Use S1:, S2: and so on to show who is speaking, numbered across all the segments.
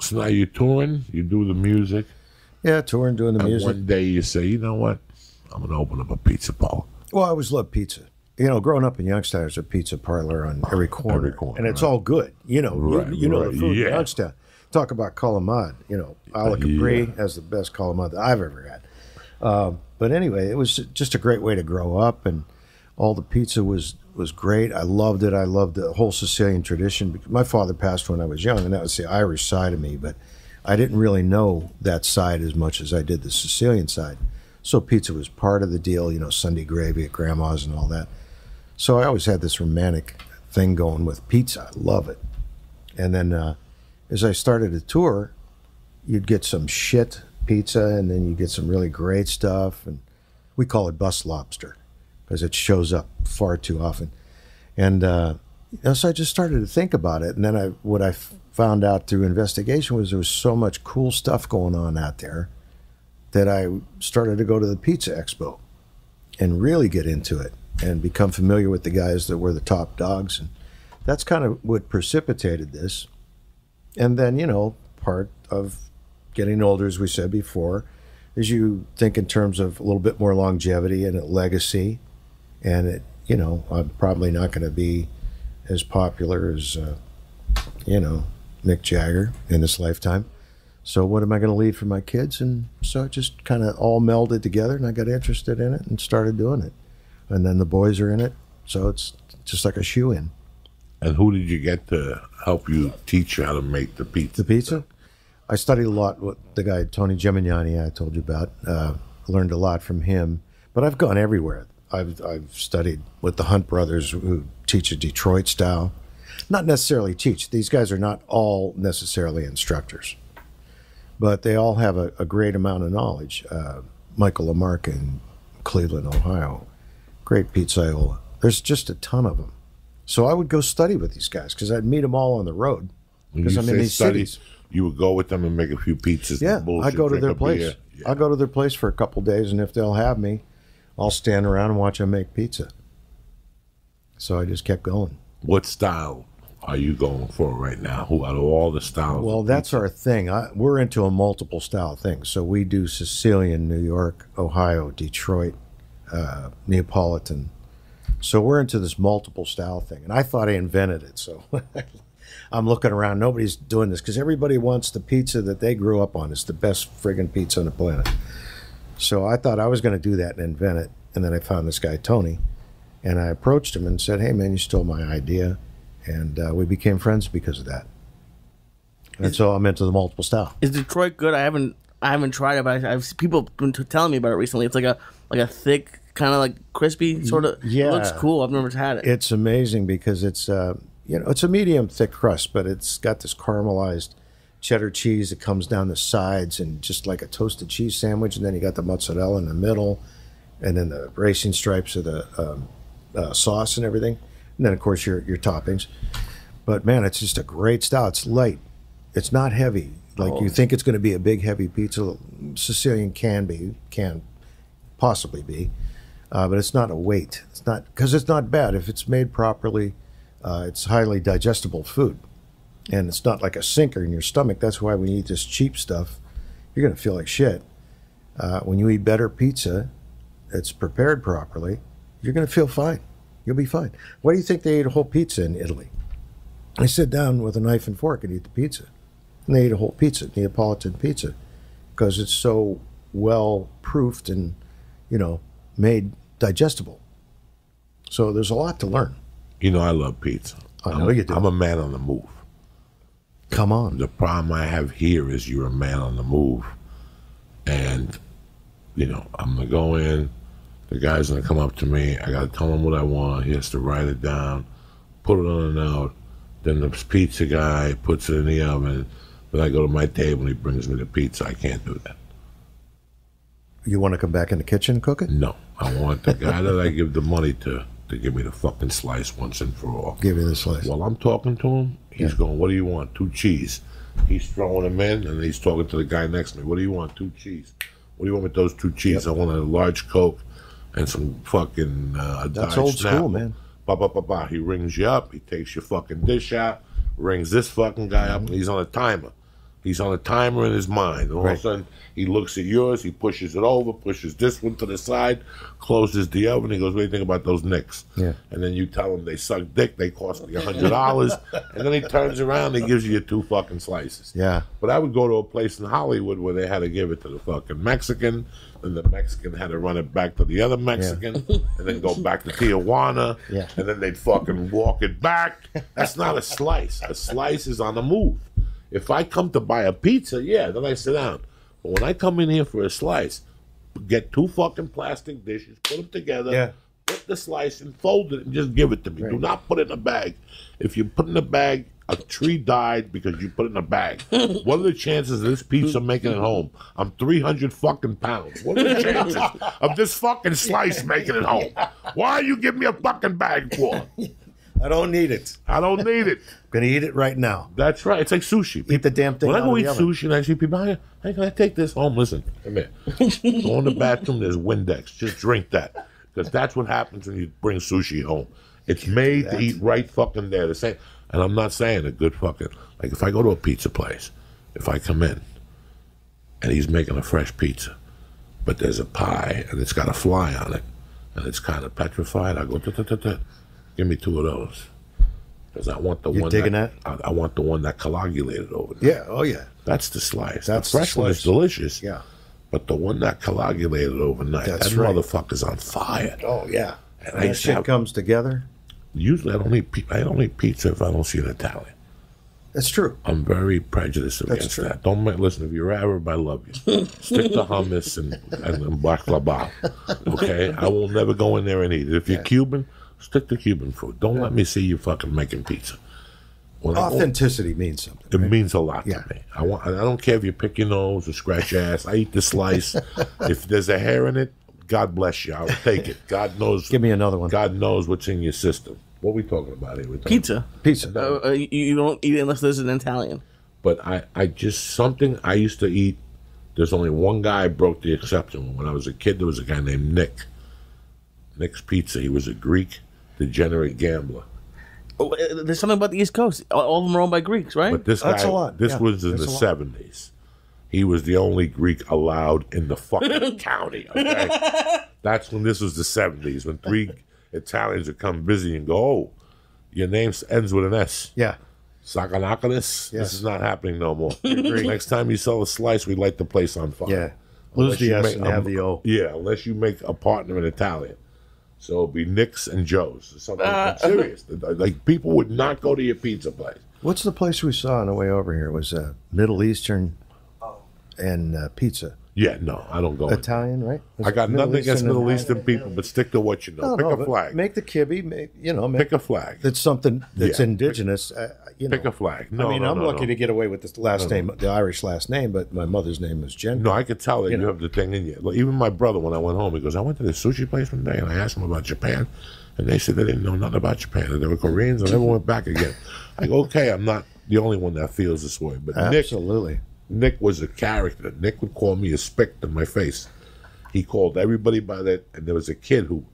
S1: So now you're touring, you do the music,
S2: Yeah, touring, doing the
S1: and
S2: music.
S1: one day you say, you know what, I'm gonna open up a pizza parlor.
S2: Well, I always loved pizza. You know, growing up in Youngstown, there's a pizza parlor on every corner,
S1: Every corner,
S2: and it's
S1: right.
S2: all good. You know, you-
S1: Right,
S2: you, know
S1: right,
S2: the food
S1: yeah.
S2: in Youngstown. Talk about calamad. You know, a la Capri has the best calamad that I've ever had. Um, but anyway, it was just a great way to grow up, and all the pizza was was great. I loved it. I loved the whole Sicilian tradition. My father passed when I was young, and that was the Irish side of me. But I didn't really know that side as much as I did the Sicilian side. So pizza was part of the deal. You know, Sunday gravy at grandma's and all that. So I always had this romantic thing going with pizza. I love it. And then uh, as I started to tour, you'd get some shit pizza, and then you get some really great stuff. And we call it bus lobster because it shows up far too often. And uh, so I just started to think about it. And then I, what I found out through investigation was there was so much cool stuff going on out there that I started to go to the Pizza Expo and really get into it and become familiar with the guys that were the top dogs. And that's kind of what precipitated this. And then, you know, part of getting older, as we said before, is you think in terms of a little bit more longevity and a legacy. And it, you know, I'm probably not going to be as popular as, uh, you know, Mick Jagger in this lifetime. So what am I going to leave for my kids? And so it just kind of all melded together, and I got interested in it and started doing it. And then the boys are in it, so it's just like a shoe in.
S1: And who did you get to help you teach you how to make the pizza?
S2: The pizza. I studied a lot with the guy Tony Gemignani I told you about. Uh, learned a lot from him, but I've gone everywhere. I've I've studied with the Hunt brothers who teach a Detroit style. Not necessarily teach. These guys are not all necessarily instructors, but they all have a, a great amount of knowledge. Uh, Michael Lamarck in Cleveland, Ohio, great pizzaiola. There's just a ton of them. So I would go study with these guys because I'd meet them all on the road. Because
S1: you
S2: I'm in these
S1: study,
S2: cities.
S1: you would go with them and make a few pizzas.
S2: Yeah,
S1: bullshit,
S2: I go to their place.
S1: beer.
S2: I'll go to their place for a couple days, and if they'll have me, I'll stand around and watch them make pizza. So I just kept going.
S1: What style are you going for right now? Who out of all the styles?
S2: Well, that's our thing. I, we're into a multiple style thing. So we do Sicilian, New York, Ohio, Detroit, uh, Neapolitan. So we're into this multiple style thing. And I thought I invented it. So I'm looking around. Nobody's doing this because everybody wants the pizza that they grew up on. It's the best friggin' pizza on the planet. So I thought I was going to do that and invent it. And then I found this guy, Tony, and I approached him and said, Hey, man, you stole my idea. And uh, we became friends because of that. And so I'm into the multiple style.
S3: Is Detroit good? I haven't I haven't tried it, but I, I've people have been t- telling me about it recently. It's like a like a thick, kind of like crispy sort of.
S2: Yeah.
S3: it looks cool. I've never had it.
S2: It's amazing because it's uh, you know it's a medium thick crust, but it's got this caramelized cheddar cheese that comes down the sides and just like a toasted cheese sandwich, and then you got the mozzarella in the middle, and then the racing stripes of the um, uh, sauce and everything, and then of course your your toppings. But man, it's just a great style. It's light. It's not heavy. Like you think it's going to be a big heavy pizza. Sicilian can be, can possibly be, uh, but it's not a weight. It's not because it's not bad if it's made properly. Uh, it's highly digestible food, and it's not like a sinker in your stomach. That's why when you eat this cheap stuff, you're going to feel like shit. Uh, when you eat better pizza, it's prepared properly. You're going to feel fine. You'll be fine. Why do you think they ate a whole pizza in Italy? They sit down with a knife and fork and eat the pizza, and they eat a whole pizza, Neapolitan pizza, because it's so well proofed and you know made digestible. So there's a lot to learn.
S1: You know, I love pizza.
S2: I
S1: I'm,
S2: know you do.
S1: I'm a man on the move.
S2: Come on.
S1: The problem I have here is you're a man on the move, and you know I'm gonna go in. The guy's gonna come up to me. I gotta tell him what I want. He has to write it down, put it on a note. Then the pizza guy puts it in the oven. Then I go to my table and he brings me the pizza. I can't do that.
S2: You want to come back in the kitchen and cook it?
S1: No, I want the guy that I give the money to to give me the fucking slice once and for all.
S2: Give me the slice.
S1: While I'm talking to him, he's going, "What do you want? Two cheese." He's throwing them in, and he's talking to the guy next to me. What do you want? Two cheese. What do you want with those two cheese? I want a large Coke and some fucking. Uh,
S2: That's old school, man.
S1: Ba ba ba ba. He rings you up. He takes your fucking dish out. Rings this fucking guy
S2: Mm-hmm.
S1: up, and he's on a timer. He's on a timer in his mind. And all
S2: Right.
S1: of a sudden, he looks at yours, he pushes it over, pushes this one to the side, closes the oven. He goes, "What do you think about those Knicks?"
S2: Yeah.
S1: And then you tell him they suck dick. They cost me a hundred dollars. and then he turns around and he gives you two fucking slices.
S2: Yeah.
S1: But I would go to a place in Hollywood where they had to give it to the fucking Mexican, and the Mexican had to run it back to the other Mexican, and then go back to Tijuana,
S2: Yeah.
S1: and then they'd fucking walk it back. That's not a slice. A slice is on the move. If I come to buy a pizza, yeah, then I sit down. But when I come in here for a slice, get two fucking plastic dishes, put them together,
S2: Yeah.
S1: put the slice and fold it and just give it to me. Do not put it in a bag. If you put it in a bag, a tree died because you put it in a bag. what are the chances of this pizza making it home? I'm 300 fucking pounds. What are the chances of this fucking slice making it home? Why are you giving me a fucking bag for?
S2: I don't need it.
S1: I don't need it.
S2: I'm Gonna eat it right now.
S1: That's right. It's like sushi.
S2: Eat the damn thing
S1: When I
S2: out
S1: go
S2: of
S1: eat
S2: oven.
S1: sushi and I see people, hey, hey, can I take this home? Listen, come here. go in the bathroom. There's Windex. Just drink that because that's what happens when you bring sushi home. It's made to eat right fucking there. The same. And I'm not saying a good fucking like if I go to a pizza place, if I come in and he's making a fresh pizza, but there's a pie and it's got a fly on it and it's kind of petrified, I go, "Tut-tut-tut-tut. Give me two of those. Because I want the
S2: You
S1: one
S2: digging
S1: I, I want the one that coagulated over there.
S2: Yeah. Oh yeah.
S1: That's the slice.
S2: That's
S1: the
S2: the
S1: fresh one is delicious.
S2: Yeah.
S1: But the one that coagulated overnight,
S2: That's
S1: that
S2: right.
S1: motherfucker's on fire.
S2: Oh yeah.
S1: And I
S2: that shit
S1: have-
S2: comes together.
S1: Usually, I don't eat. I don't eat pizza if I don't see an Italian.
S2: That's true.
S1: I'm very prejudiced against
S2: true.
S1: that. Don't make, listen. If you're Arab, I love you. Stick to hummus and and, and baklava. Okay, I will never go in there and eat it. If you're Cuban, stick to Cuban food. Don't let me see you fucking making pizza. When I go-
S2: Authenticity means something.
S1: It means a lot
S2: Yeah.
S1: to me. I want. I don't care if you pick your nose or scratch your ass. I eat the slice. if there's a hair in it, God bless you. I'll take it. God knows.
S2: Give me another one.
S1: God knows what's in your system. What are we talking about here? We're talking-
S3: Pizza.
S2: Pizza.
S3: Uh, uh, you, you don't eat it unless there's an Italian.
S1: But I, I just something I used to eat. There's only one guy I broke the exception. When I was a kid, there was a guy named Nick. Nick's Pizza. He was a Greek degenerate gambler.
S3: Oh, uh, there's something about the East Coast. All, all of them are owned by Greeks, right?
S1: But this
S2: That's
S1: guy,
S2: a lot,
S1: this
S2: yeah.
S1: was in
S2: That's
S1: the
S2: a lot.
S1: seventies. He was the only Greek allowed in the fucking county. Okay, that's when this was the seventies when three Italians would come busy and go, "Oh, your name ends with an S."
S2: Yeah.
S1: Sakanakis.
S2: Yes.
S1: This is not happening no more. Next time you sell a slice, we light the place on fire.
S2: Yeah. Lose
S1: Unless
S2: the
S1: you
S2: S
S1: make-
S2: and have the O.
S1: Yeah, unless you make a partner in Italian. So it'll be Nick's and Joe's. or Something
S3: Uh,
S1: I'm serious. Like people would not go to your pizza place.
S2: What's the place we saw on the way over here? It was uh, Middle Eastern and uh, pizza.
S1: Yeah, no, I don't go.
S2: Italian, right?
S1: I got
S2: Middle
S1: nothing against
S2: Eastern and-
S1: Middle Eastern people, but stick to what you know.
S2: No,
S1: Pick
S2: no,
S1: a
S2: but
S1: flag.
S2: Make the kibbe. Make, you know, make
S1: Pick a flag.
S2: that's something that's
S1: Yeah.
S2: indigenous. Uh, you know.
S1: Pick a flag. No,
S2: I mean,
S1: no,
S2: I'm
S1: no,
S2: lucky
S1: no.
S2: to get away with this last name, the Irish last name, but my mother's name is Jen.
S1: No, I could tell that you,
S2: know.
S1: have the thing in you. Like, even my brother, when I went home, he goes, "I went to this sushi place one day, and I asked them about Japan, and they said they didn't know nothing about Japan, and they were Koreans, and never went back again." I go, "Okay, I'm not the only one that feels this way, but Nick,
S2: Absolutely.
S1: Nick was a character. Nick would call me a spick to my face. He called everybody by that, and there was a kid who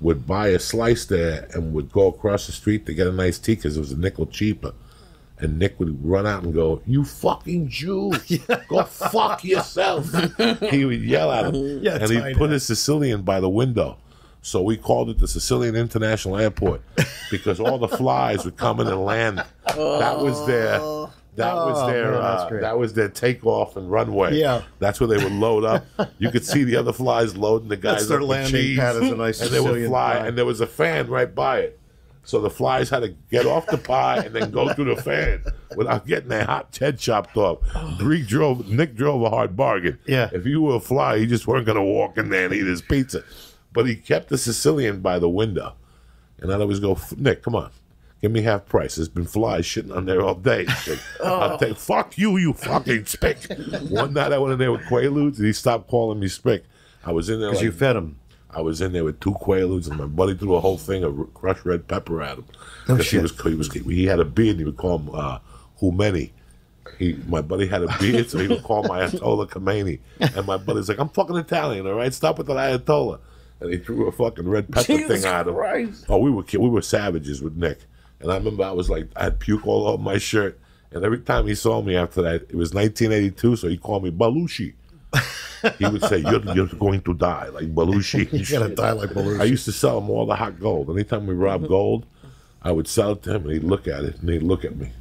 S1: would buy a slice there and would go across the street to get a nice tea because it was a nickel cheaper. And Nick would run out and go, "You fucking Jew, go fuck yourself!" he would yell at him,
S2: Yeah,
S1: and he'd put a Sicilian by the window. So we called it the Sicilian International Airport because all the flies would come in and land. That was their. That was
S2: Oh,
S1: their.
S2: man,
S1: uh, that was their takeoff and runway.
S2: Yeah.
S1: that's where they would load up. You could see the other flies loading the guys
S2: That's their landing
S1: cheese,
S2: pad is a nice
S1: and they would fly,
S2: pie.
S1: and there was a fan right by it. So the flies had to get off the pie and then go through the fan without getting their hot head chopped off. Greek drove Nick drove a hard bargain.
S2: Yeah.
S1: If you were a fly, you just weren't gonna walk in there and eat his pizza. But he kept the Sicilian by the window. And I'd always go, Nick, come on. Give me half price. There's been flies shitting on there all day. He's like, I'll take fuck you, you fucking spick. One night I went in there with Quaaludes and he stopped calling me spick. I was in there
S2: Because
S1: like,
S2: you fed him.
S1: I was in there with two Quaaludes, and my buddy threw a whole thing of crushed red pepper at him.
S2: No
S1: 'Cause he
S2: shit.
S1: was he was he had a beard. and He would call him uh, Khomeini. He my buddy had a beard, so he would call my Ayatollah Khomeini. And my buddy's like, "I'm fucking Italian, all right? Stop with that Ayatollah." And he threw a fucking red pepper
S3: Jesus
S1: thing at him.
S3: Christ.
S1: Oh, we were ki- we were savages with Nick. And I remember I was like, I had puke all over my shirt. And every time he saw me after that, it was 1982, so he called me Belushi. he would say, "You're you're going to die like Belushi.
S2: You gotta die like Belushi.
S1: I used to sell him all the hot gold. Anytime we robbed mm-hmm. gold, I would sell it to him, and he'd look at it, and he'd look at me.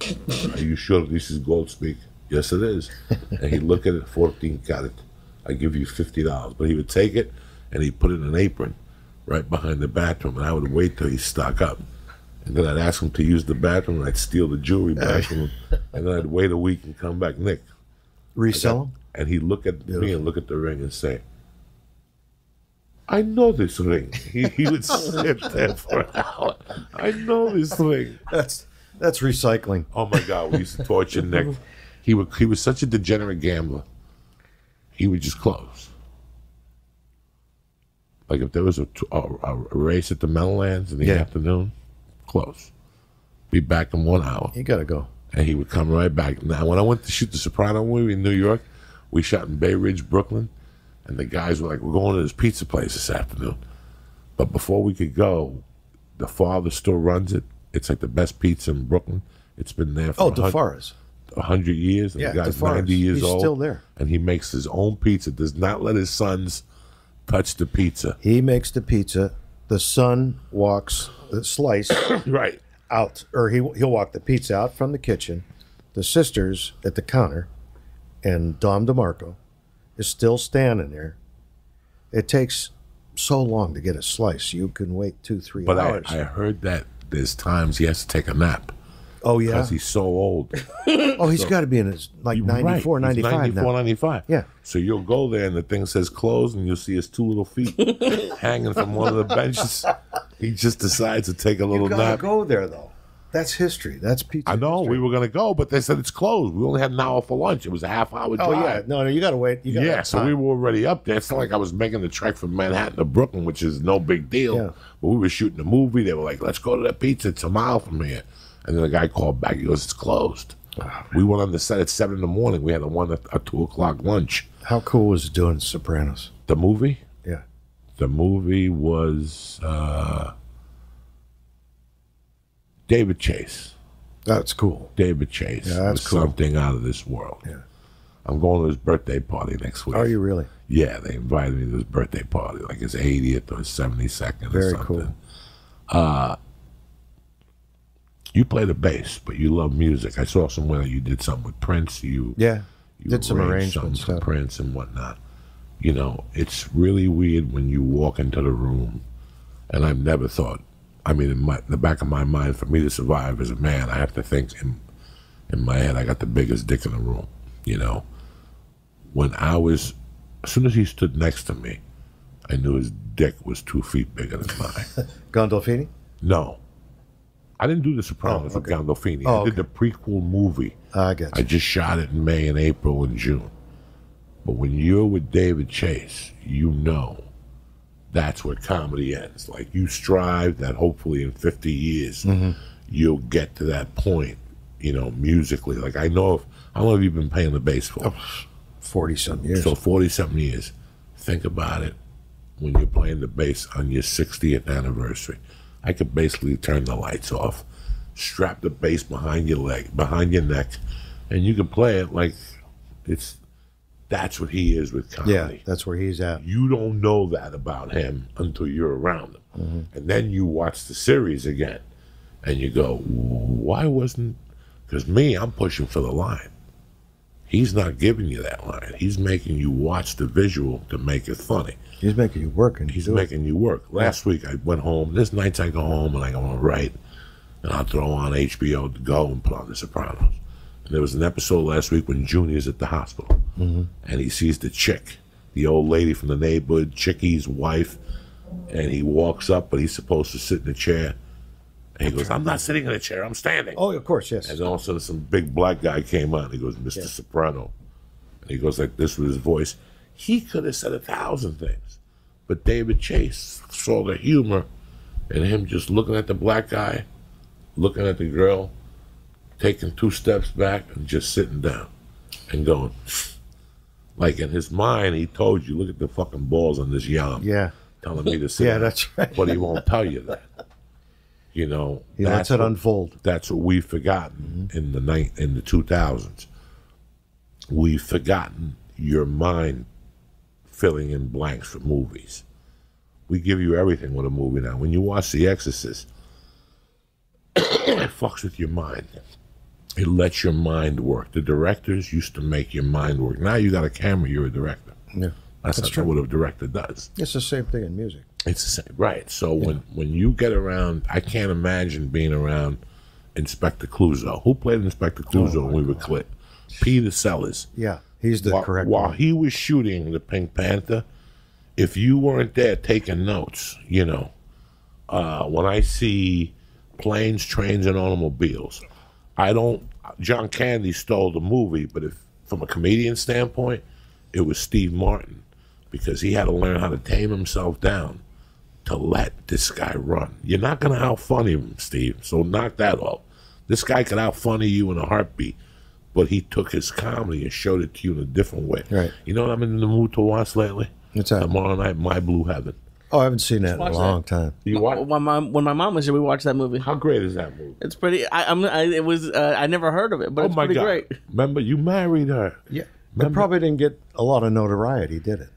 S1: Are you sure this is gold speak? Yes, it is. And he'd look at it, 14 carat. I give you $50. But he would take it, and he'd put it in an apron right behind the bathroom, and I would wait till he stock up. And then I'd ask him to use the bathroom, and I'd steal the jewelry back from him. And then I'd wait a week and come back, Nick.
S2: Resell them?
S1: And he'd look at me and look at the ring and say, I know this ring. He, he would sit there for an hour. I know this ring.
S2: That's that's recycling.
S1: Oh my God, we used to torture Nick. He would, he was such a degenerate gambler. He would just close. Like if there was a, a, a race at the Meadowlands in the
S2: Yeah.
S1: afternoon, close. Be back in one hour.
S2: You gotta go.
S1: and he would come right back. Now, when I went to shoot the Soprano movie in New York, we shot in Bay Ridge, Brooklyn, and the guys were like, "We're going to this pizza place this afternoon." But before we could go, the father still runs it. It's like the best pizza in Brooklyn. It's been there for
S2: Oh,
S1: Di
S2: Fara.
S1: a hundred years. And
S2: Yeah,
S1: the guy's
S2: Di Fara.
S1: ninety years
S2: He's
S1: old.
S2: still there.
S1: and he makes his own pizza. Does not let his sons touch the pizza.
S2: He makes the pizza. The son walks the slice
S1: right.
S2: out, or he he'll walk the pizza out from the kitchen. The sisters at the counter, and Dom DeMarco is still standing there. It takes so long to get a slice. You can wait two, three
S1: But I,
S2: hours.
S1: I heard that there's times he has to take a nap
S2: oh yeah.
S1: because he's so old.
S2: Oh, he's got to be in his like
S1: You're
S2: 94,
S1: right. He's
S2: 95
S1: 94,
S2: now.
S1: 95.
S2: Yeah.
S1: So you'll go there and the thing says closed and you'll see his two little feet hanging from one of the benches. He just decides to take a little
S2: You gotta
S1: nap.
S2: go there though. That's history. That's pizza.
S1: I know
S2: history.
S1: we were going to go, but they said it's closed. We only had an hour for lunch. It was a half hour drive.
S2: Oh yeah, no, no, you got to wait. You gotta
S1: Yeah, so we were already up there. It's not like I was making the trek from Manhattan to Brooklyn, which is no big deal.
S2: Yeah.
S1: But we were shooting a movie. They were like, let's go to that pizza. It's a mile from here. And then the guy called back. He goes, it's closed.
S2: Ah,
S1: we went on the set at 7 in the morning. We had a 1 a 2 o'clock lunch.
S2: How cool was it doing Sopranos?
S1: The movie? The movie was uh, David Chase.
S2: That's cool.
S1: David Chase.
S2: Yeah, that's
S1: was
S2: cool.
S1: something out of this world.
S2: Yeah.
S1: I'm going to his birthday party next week.
S2: Are you really?
S1: Yeah, they invited me to his birthday party, like his 80th or his 72nd or
S2: Very
S1: something.
S2: cool.
S1: You play the bass, but you love music. I saw somewhere you did something with Prince. You
S2: Yeah.
S1: you
S2: Did some
S1: arrangements for. Prince and whatnot. You know, it's really weird when you walk into the room, and I've never thought. I mean, in, my, the back of my mind, for me to survive as a man, I have to think in in my head. I got the biggest dick in the room. You know, when I was, as soon as he stood next to me, I knew his dick was two feet bigger than mine.
S2: Gandolfini?
S1: no, I didn't do The Sopranos
S2: Oh,
S1: with
S2: okay.
S1: Gandolfini.
S2: Oh,
S1: I did the prequel movie.
S2: Ah, I get
S1: I just shot it in May and April and June. But when you're with David Chase, you know that's where comedy ends. Like you strive that hopefully in 50 years mm-hmm. you'll get to that point, you know, musically. Like I know if how long have you been playing the bass for?
S2: 40 some years.
S1: So 40 something years. Think about it when you're playing the bass on your 60th anniversary. I could basically turn the lights off, strap the bass behind your leg, behind your neck, and you can play it like it's that's what he is with comedy.
S2: yeah, that's where he's at.
S1: You don't know that about him until you're around him. Mm-hmm. And then you watch the series again and you go, why wasn't. Because me, I'm pushing for the line. He's not giving you that line. He's making you watch the visual to make it funny.
S2: He's making you work and
S1: He's
S2: do it.
S1: making you work. Last week I went home. This nights I go home and I go write, and I'll throw on HBO to go and put on The Sopranos. And there was an episode last week when Junior's at the hospital, mm-hmm. and he sees the chick, the old lady from the neighborhood, Chickie's wife, and he walks up, but he's supposed to sit in a chair. And he goes, "I'm not sitting in a chair. I'm standing."
S2: Oh, of course, yes.
S1: And all of a sudden, some big black guy came on. He goes, Mr. Soprano. And he goes like this with his voice. He could have said a thousand things. But David Chase saw the humor in him just looking at the black guy, looking at the girl, taking two steps back and just sitting down and going. Like in his mind, he told you, look at the fucking balls on this yam.
S2: Yeah.
S1: Telling me to sit
S2: Yeah,
S1: down."
S2: that's right.
S1: But he won't tell you that. You know,
S2: He lets it
S1: what-
S2: unfold.
S1: That's what we've forgotten mm-hmm. in the night in the two thousands. We've forgotten your mind filling in blanks for movies. We give you everything with a movie now. When you watch The Exorcist, it fucks with your mind. It lets your mind work. The directors used to make your mind work. Now you got a camera, you're a director.
S2: Yeah.
S1: That's,
S2: That's true.
S1: what a director does.
S2: It's the same thing in music.
S1: It's the same, right? So when when you get around, I can't imagine being around Inspector Clouseau. Who played Inspector Clouseau when we were Clit? Peter Sellers.
S2: Yeah. He's the
S1: while,
S2: correct
S1: while
S2: one.
S1: he was shooting the Pink Panther, if you weren't there taking notes, you know, uh, when I see planes, trains, and automobiles, I don't. John Candy stole the movie, but if from a comedian standpoint, it was Steve Martin because he had to learn how to tame himself down to let this guy run. You're not going to out funny him, Steve. So knock that off. This guy could out funny you in a heartbeat, but he took his comedy and showed it to you in a different way.
S2: Right.
S1: You know what I'm in the mood to watch lately?
S2: What's that?
S1: Tomorrow night, My Blue Heaven.
S2: Oh, I haven't seen that in a
S3: watch
S2: long time.
S1: You watch?
S3: When my when my mom was here, we watched that movie.
S1: How great is that movie?
S3: It's pretty. I, I'm. I, it was. Uh, I never heard of it, but
S1: oh
S3: it's
S1: my
S3: pretty
S1: God!
S3: great.
S1: Remember, you married her.
S2: Yeah. It
S1: Remember-
S2: probably didn't get a lot of notoriety, did it?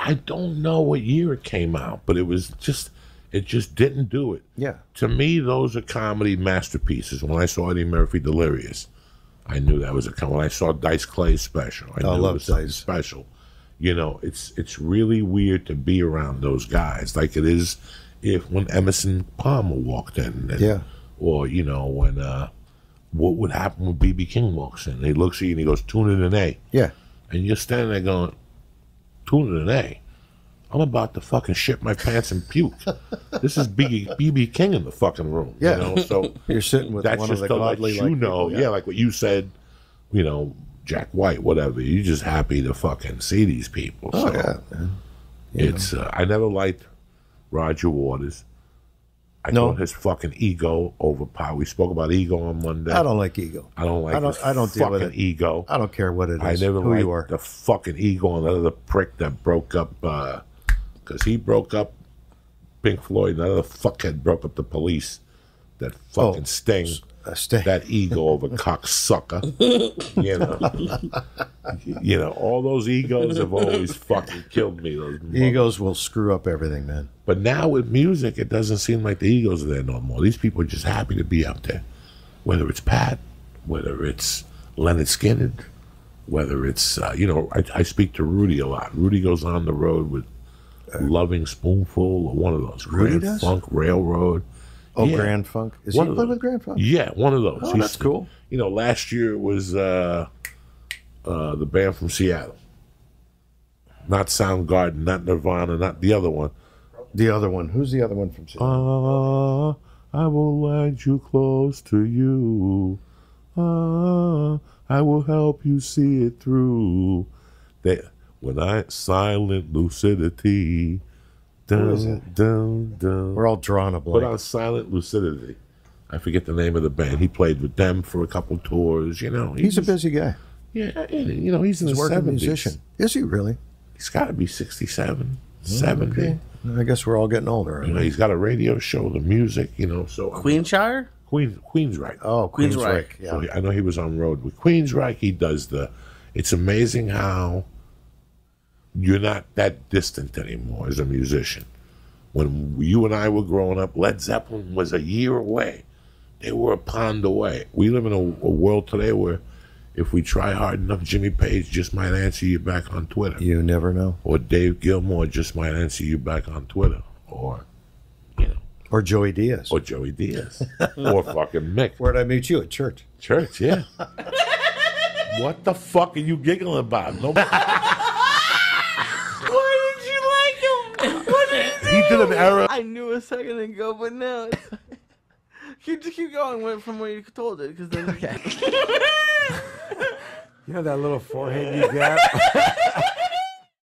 S1: I don't know what year it came out, but it was just, it just didn't do it.
S2: Yeah.
S1: To me, those are comedy masterpieces. When I saw Eddie Murphy Delirious, I knew that was a com- when I saw Dice Clay's special. I
S2: I
S1: knew
S2: love
S1: it was something
S2: Dice.
S1: special. You know, it's it's really weird to be around those guys, like it is if when Emerson Palmer walked in, and-
S2: Yeah.
S1: or you know when uh, what would happen when BB King walks in? He looks at you and he goes, "Tune in an A,"
S2: Yeah.
S1: and you're standing there going, "Tune in an A." I'm about to fucking shit my pants and puke. this is BB, King in the fucking room.
S2: Yeah.
S1: You know? So
S2: You're sitting with
S1: that's
S2: one of
S1: just
S2: the
S1: to let you
S2: like
S1: know.
S2: people,
S1: yeah. like what you said, you know, Jack White, whatever. You're just happy to fucking see these people.
S2: Oh,
S1: so
S2: yeah.
S1: It's, uh, I never liked Roger Waters. I
S2: No.
S1: his fucking ego overpowered. We spoke about ego on Monday.
S2: I don't like ego.
S1: I don't like
S2: I don't- I don't deal with it.
S1: ego.
S2: I don't care what it is.
S1: I never
S2: who
S1: liked
S2: you are.
S1: the fucking ego on the other prick that broke up because he broke up Pink Floyd. Another fuckhead broke up the police. That fucking
S2: Oh,
S1: Sting.
S2: Uh, stay.
S1: That ego of a cocksucker. you know, you know, all those egos have always fucking killed me. Those
S2: Egos will screw up everything, man.
S1: but now with music, it doesn't seem like the egos are there no more. These people are just happy to be out there. Whether it's Pat, whether it's Lynyrd Skynyrd, whether it's, uh, you know, I, I speak to Rudy a lot. Rudy goes on the road with Lovin' Spoonful or one of those.
S2: Rudy
S1: Grand
S2: does?
S1: Funk Railroad.
S2: Oh,
S1: Yeah.
S2: Grand Funk. Is
S1: One
S2: he
S1: of
S2: playing with Grand Funk?
S1: Yeah, one of those.
S2: Oh,
S1: He's-
S2: that's cool.
S1: You know, last year it was uh, uh, the band from Seattle. Not Soundgarden, not Nirvana, not the other one.
S2: The other one. Who's the other one from Seattle?
S1: Ah, I will lead you close to you. Ah, I will help you see it through. They, when I silent lucidity, dun,
S2: it?
S1: dun, dun.
S2: We're all drawn a
S1: Put
S2: blank.
S1: on silent lucidity. I forget the name of the band. He played with them for a couple tours. You know,
S2: He's a busy guy.
S1: yeah. You know, he's in
S2: He's
S1: the
S2: a working
S1: seventies.
S2: musician. Is he really?
S1: He's got to be 67, 70.
S2: Okay. I guess we're all getting older.
S1: You know, he's got a radio show, the music. You know, so I mean,
S3: Queenshire.
S1: Queen Queensryche.
S2: Oh,
S3: Queensryche.
S2: Queensryche. Yeah.
S1: So he- I know he was on road with Queensryche. He does the. It's amazing how you're not that distant anymore as a musician. When you and I were growing up, Led Zeppelin was a year away. They were a pond away. We live in a, a world today where if we try hard enough, Jimmy Page just might answer you back on Twitter.
S2: You never know.
S1: Or Dave Gilmour just might answer you back on Twitter. Or, you know,
S2: Or Joey Diaz.
S1: or Joey Diaz. or fucking Mick.
S2: Where'd I meet you at church?
S1: Church, yeah. what the fuck are you giggling about? No,
S3: Why did you like him? What did
S1: an error.
S3: I knew a second ago, but now keep just keep going from where you told it, because then.
S4: You know that little forehead you got?